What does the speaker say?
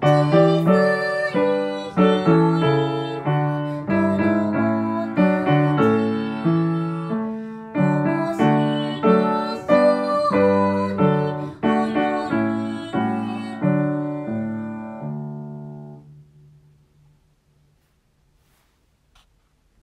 Música